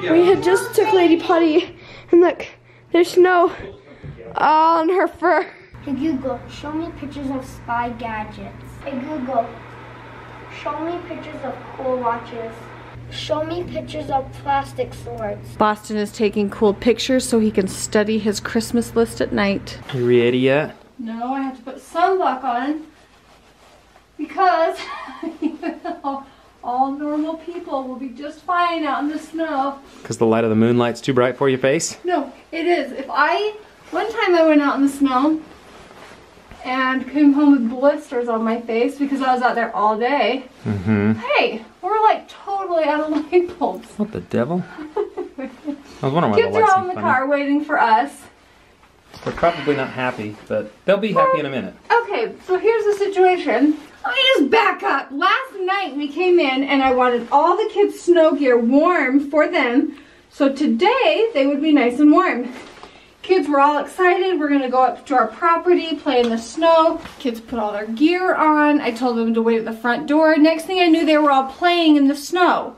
We had just took Lady Potty, and look, there's snow on her fur. Hey Google, show me pictures of spy gadgets. Hey Google, show me pictures of cool watches. Show me pictures of plastic swords. Boston is taking cool pictures so he can study his Christmas list at night. You ready yet? No, I have to put sunblock on because all, normal people will be just fine out in the snow. Because the light of the moonlight's too bright for your face? No, it is. If I, one time I went out in the snow and came home with blisters on my face because I was out there all day. Mm-hmm. Hey, we're like totally out of light bulbs. What the devil? I was wondering why Kids the lights all in the funny. car waiting for us. They're probably not happy, but they'll be happy in a minute. Okay, so here's the situation. Let me just back up. Last night we came in and I wanted all the kids' snow gear warm for them. So today they would be nice and warm. Kids were all excited. We're gonna go up to our property, play in the snow. Kids put all their gear on. I told them to wait at the front door. Next thing I knew, they were all playing in the snow.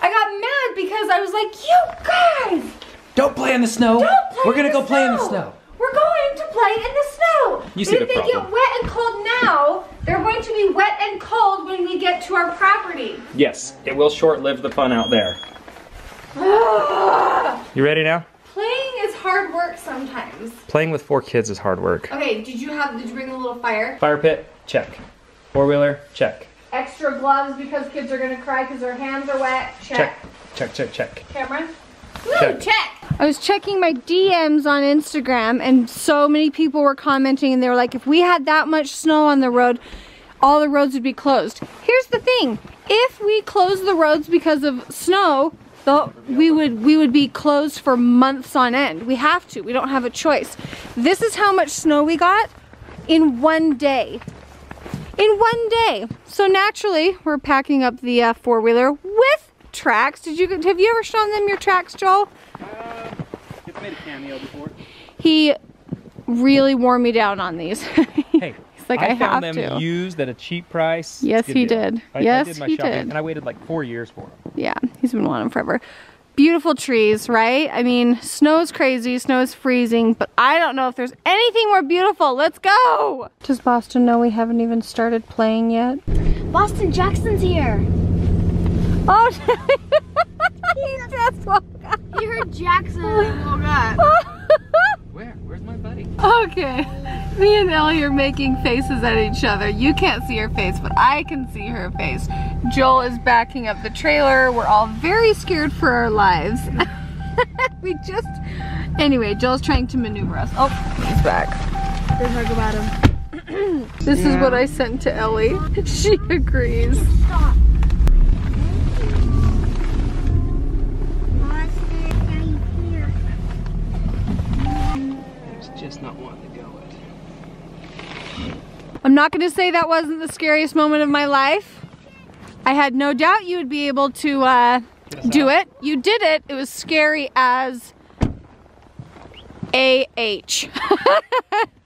I got mad because I was like, you guys, Don't play in the snow! don't play We're gonna go the play in the snow. Snow! We're going to play in the snow. You see but the if they get wet and cold now, they're going to be wet and cold when we get to our property. Yes, it will short-live the fun out there. You ready now? Playing is hard work sometimes. Playing with four kids is hard work. Okay, did you have, did you bring a little fire? Fire pit, check. Four-wheeler, check. Extra gloves because kids are gonna cry because their hands are wet. Check. Check, check, check. Cameron? Check. check. I was checking my DMs on Instagram and so many people were commenting and they were like, if we had that much snow on the road, all the roads would be closed. Here's the thing, if we close the roads because of snow, the, we would we would be closed for months on end. We have to, we don't have a choice. This is how much snow we got in one day. In one day. So naturally, we're packing up the uh, four-wheeler with tracks. Did you have you ever shown them your tracks, Joel? It's made a cameo before. He really wore me down on these. Hey, He's like, I, found have them to. used at a cheap price. Yes, he deal. did. I, Yes, I did my he shopping, did. and I waited like four years for them. Yeah, he's been wanting them forever. Beautiful trees, right? I mean, snow's crazy, snow is freezing, but I don't know if there's anything more beautiful. Let's go! Does Boston know we haven't even started playing yet? Boston Jackson's here. Oh, he just woke up. You heard Jackson woke up. Where? Where's my buddy? Okay, me and Ellie are making faces at each other. You can't see her face, but I can see her face. Joel is backing up the trailer. We're all very scared for our lives. we just, anyway, Joel's trying to maneuver us. Oh, he's back. Don't talk about him. This is what I sent to Ellie. She agrees. Not going to say that wasn't the scariest moment of my life. I had no doubt you would be able to uh, do it. You did it. It was scary as AH.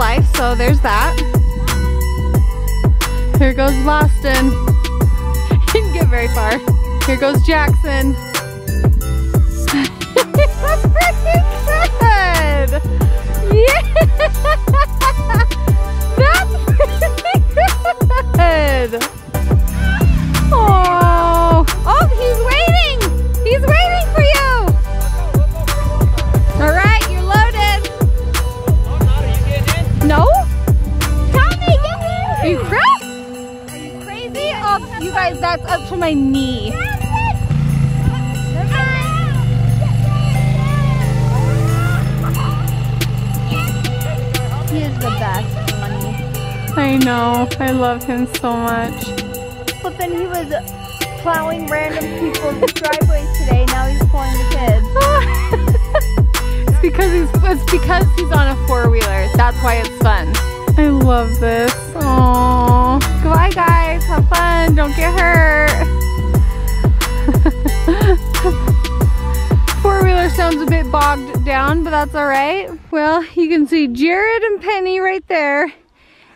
life, so there's that. Here goes Boston. Didn't get very far. Here goes Jackson. To my knee. He is the best. I know. I love him so much. But then he was plowing random people's driveways today. Now he's pulling the kids. it's because he's it's because he's on a four wheeler. That's why it's fun. I love this. Aww. fun. don't get hurt. Bogged down, but that's all right. Well, you can see Jared and Penny right there. And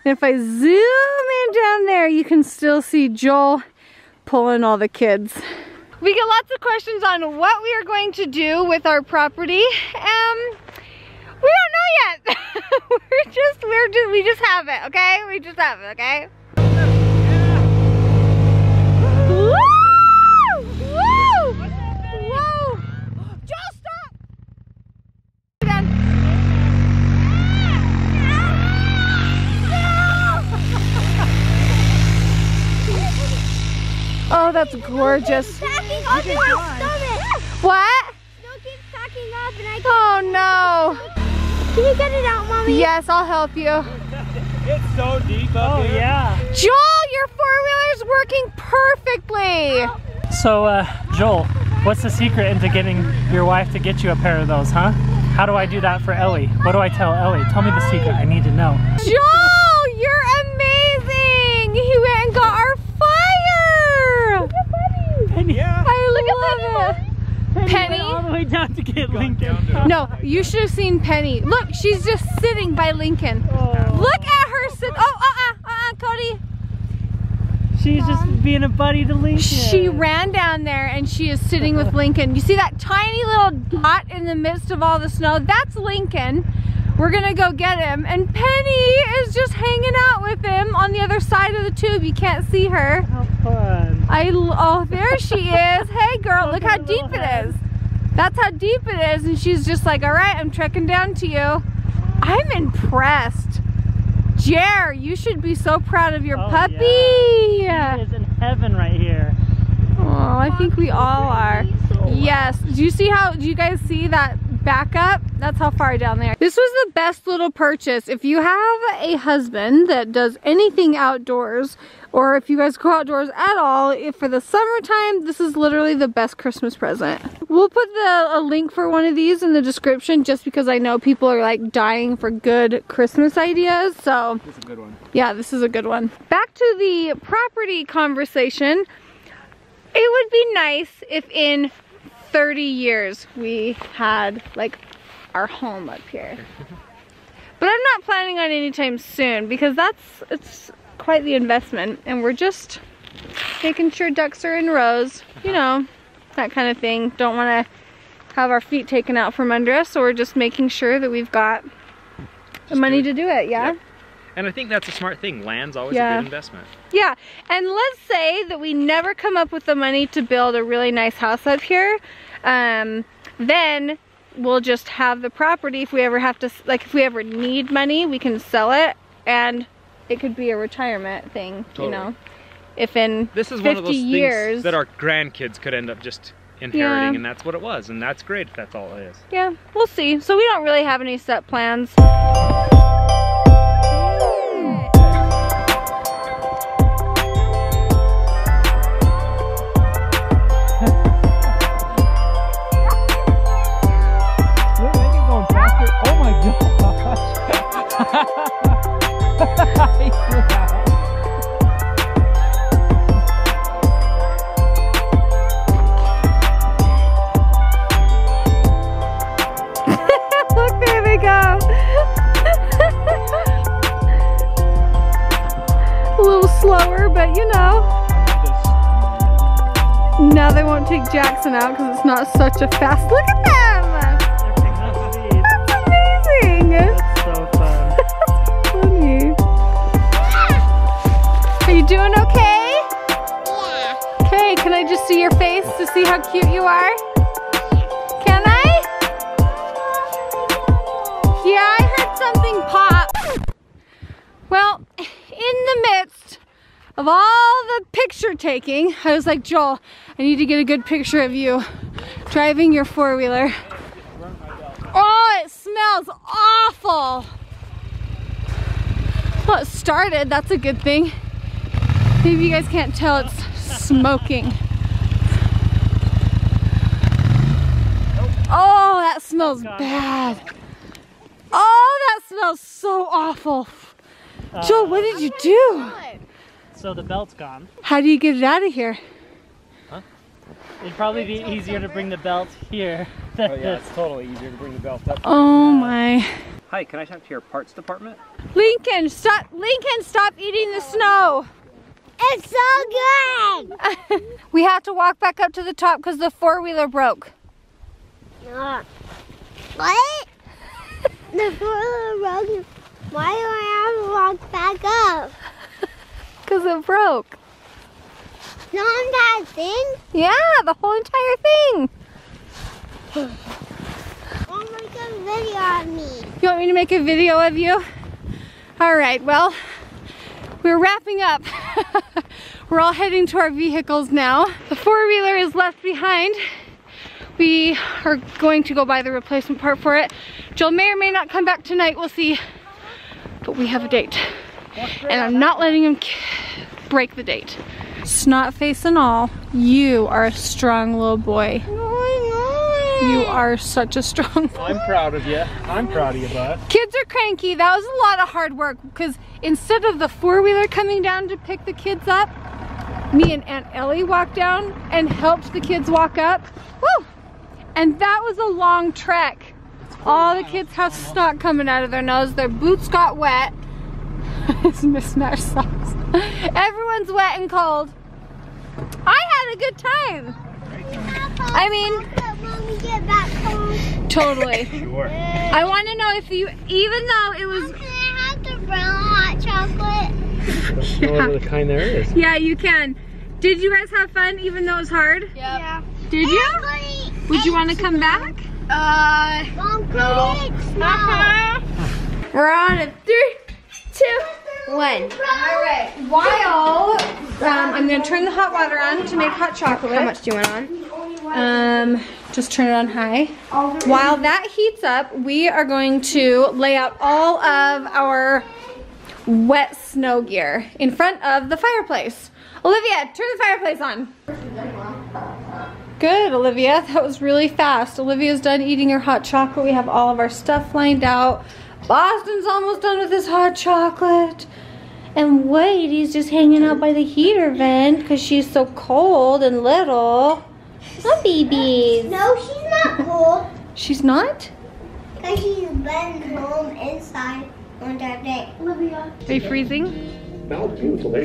if I zoom in down there, you can still see Joel pulling all the kids. We get lots of questions on what we are going to do with our property. Um, we don't know yet. we're just, we're just, we just have it, okay? We just have it, okay? Oh, that's gorgeous. Packing up in my. What? Snow keeps packing up and I Oh no. Can you get it out, mommy? Yes, I'll help you. It's so deep up Oh here. yeah. Joel, your four-wheeler's working perfectly. So uh, Joel, what's the secret into getting your wife to get you a pair of those, huh? How do I do that for Ellie? What do I tell Ellie? Tell me the secret. I need to know. Joel, you're amazing. He went and got our fire. Yeah. I love it. Penny? All the way down to get Lincoln. No, you should have seen Penny. Look, she's just sitting by Lincoln. Oh. Look at her sit. Oh, uh, uh, uh, Cody. She's just being a buddy to Lincoln. She ran down there and she is sitting with Lincoln. You see that tiny little dot in the midst of all the snow? That's Lincoln. We're gonna go get him. And Penny is just hanging out with him on the other side of the tube. You can't see her. How fun. I, oh, there she is. Hey girl, look how deep it is. That's how deep it is. And she's just like, all right, I'm trekking down to you. I'm impressed. Jer, you should be so proud of your Oh, puppy. She is in heaven right here. Oh, I think we all are. Yes. Do you see how, do you guys see that back up? That's how far down there. This was the best little purchase. If you have a husband that does anything outdoors, or if you guys go outdoors at all, if for the summertime, this is literally the best Christmas present. We'll put the, a link for one of these in the description just because I know people are like dying for good Christmas ideas. So It's a good one. yeah, this is a good one. Back to the property conversation. It would be nice if in 30 years we had like our home up here. But I'm not planning on anytime soon because that's it's quite the investment and we're just making sure ducks are in rows, you know, that kind of thing. Don't want to have our feet taken out from under us, so we're just making sure that we've got the money to do it, yeah? Yep. And I think that's a smart thing. Land's always Yeah. a good investment. Yeah, and let's say that we never come up with the money to build a really nice house up here. Um, then we'll just have the property if we ever have to, like if we ever need money, we can sell it and it could be a retirement thing, Totally. you know. If in This is 50 one of those years, things that our grandkids could end up just inheriting, Yeah. and that's what it was, and that's great if that's all it is. yeah, we'll see. So we don't really have any set plans. Look at them! That's amazing! That's so fun. Funny. Are you doing okay? Yeah. Okay, can I just see your face to see how cute you are? Can I? Yeah, I heard something pop. Well, in the midst of all the picture taking, I was like, Joel, I need to get a good picture of you driving your four wheeler. Oh, it smells awful. Well, it started, that's a good thing. Maybe you guys can't tell it's smoking. Oh, that smells bad. Oh, that smells so awful. Joel, what did you do? So the belt's gone. How do you get it out of here? It'd probably be easier to bring the belt here than Oh yeah, this. it's totally easier to bring the belt up. Oh my. Hi, can I talk to your parts department? Lincoln, stop Lincoln, stop eating the snow. It's so good! we have to walk back up to the top because the four-wheeler broke. What? the four-wheeler broke? Why do I have to walk back up? Because it broke. Not that thing? Yeah, the whole entire thing. Oh my god, video on me. You want me to make a video of you? All right, well, we're wrapping up. we're all heading to our vehicles now. The four-wheeler is left behind. We are going to go buy the replacement part for it. Joel may or may not come back tonight, we'll see. But we have a date. And I'm not letting him break the date. Snot face and all, you are a strong little boy. You are such a strong boy. I'm proud of you. I'm proud of you, bud. Kids are cranky. That was a lot of hard work because instead of the four-wheeler coming down to pick the kids up, me and Aunt Ellie walked down and helped the kids walk up. Woo! And that was a long trek. All the kids have snot coming out of their nose. Their boots got wet. It's mismatched socks. Everyone's wet and cold. I had a good time. I mean, when we get back home, totally. Sure. I want to know if you, even though it was can I have the brown hot chocolate? Know what the kind there is. Yeah, you can. Did you guys have fun even though it was hard? Yeah. Did you? Would you want to come back? Uh, no. We're on a three, two, one. Alright. While um, I'm gonna turn the hot water on to make hot chocolate. How much do you want on? Um, just turn it on high. While that heats up, we are going to lay out all of our wet snow gear in front of the fireplace. Olivia, turn the fireplace on. Good, Olivia. That was really fast. Olivia's done eating her hot chocolate. We have all of our stuff lined out. Boston's almost done with his hot chocolate. And Wade, he's just hanging out by the heater vent because she's so cold and little. Huh, babies? No, she's not cold. She's not? Because she's been home inside on that day. Olivia. Are you freezing?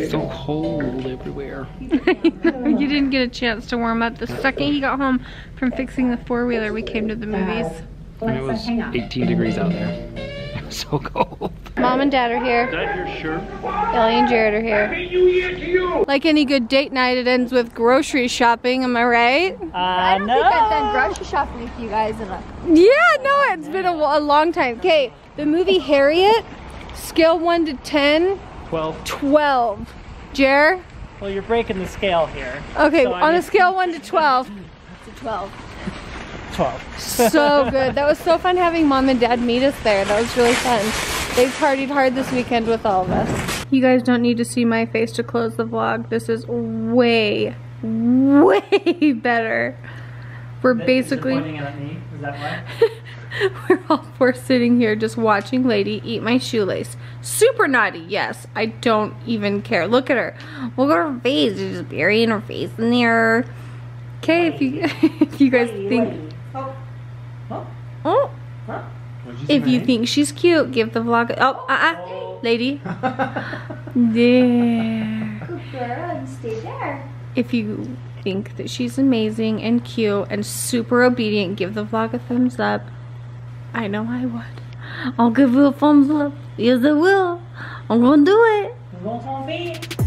So cold everywhere. you didn't get a chance to warm up. The second he got home from fixing the four-wheeler, we came to the movies. And it was 18 degrees out there. It was so cold. Mom and Dad are here. Dad, your shirt. Ellie and Jared are here. Like any good date night, it ends with grocery shopping. Am I right? Uh, I don't no. Think I've done grocery shopping with you guys in a Yeah, no, it's been a, a long time. Okay, the movie Harriet, scale 1 to 10, 12. 12. Jer? Well, you're breaking the scale here. Okay, So I'm on a scale 1 to 12. 12. So good. That was so fun having mom and dad meet us there. That was really fun. They partied hard this weekend with all of us. You guys don't need to see my face to close the vlog. This is way, way better. We're basically, Pointing at me. Is that why? we're all four sitting here just watching Lady eat my shoelace. Super naughty, yes. I don't even care. Look at her. Look at her face. She's just burying her face in there. Okay, if you if you guys think Oh. If you think she's cute, give the vlog. A, oh, uh, uh, lady. there. Stay there. If you think that she's amazing and cute and super obedient, give the vlog a thumbs up. I know I would. I'll give you a thumbs up. Yes, I will. I'm gonna do it.